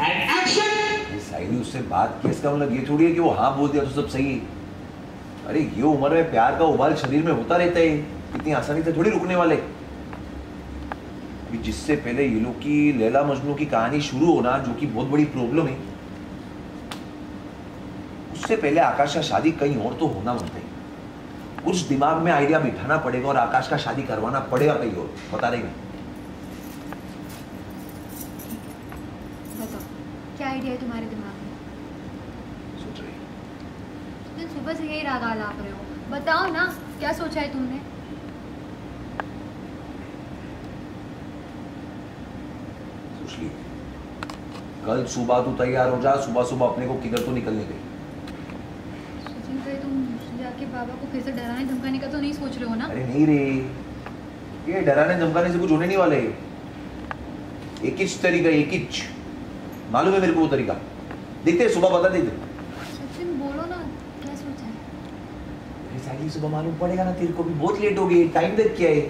And action ये साहिली उससे बात की, इसका मतलब ये थोड़ी है कि वो हाँ बोल दिया तो सब सही अरे ये उम्र में प्यार का उबाल शरीर में होता रहता है। इतनी आसानी से थोड़ी रुकने वाले। अभी जिससे पहले ये लोग की, लैला मजनू की कहानी शुरू होना, जो कि बहुत बड़ी प्रॉब्लम है, उससे पहले आकाश का शादी कहीं और तो होना बनता है। उस दिमाग में आइडिया बिठाना पड़ेगा और आकाश का शादी करवाना पड़ेगा कहीं और बता रही मैं बताओ क्या आइडिया है तुम्हारे दिमाग में? सोच। रही तुम सुबह से यही राग आलाप रहे हो। बताओ ना क्या सोचा है तुमने? सोच कल सुबह तू तैयार हो जा सुबह सुबह अपने को किधर तो निकलने गई तुम जाके बाबा को फिर से डराने धमकाने का तो नहीं सोच रहे हो ना? अरे नहीं रे। ये डराने धमकाने से कुछ होने नहीं वाले। एक ही तरीका एक ही मालूम है मेरे को वो तरीका देखते हैं, सुबह बता देते बोलो ना क्या सोचा है? सुबह मालूम पड़ेगा ना तेरे को भी बहुत लेट हो गई टाइम देख क्या है?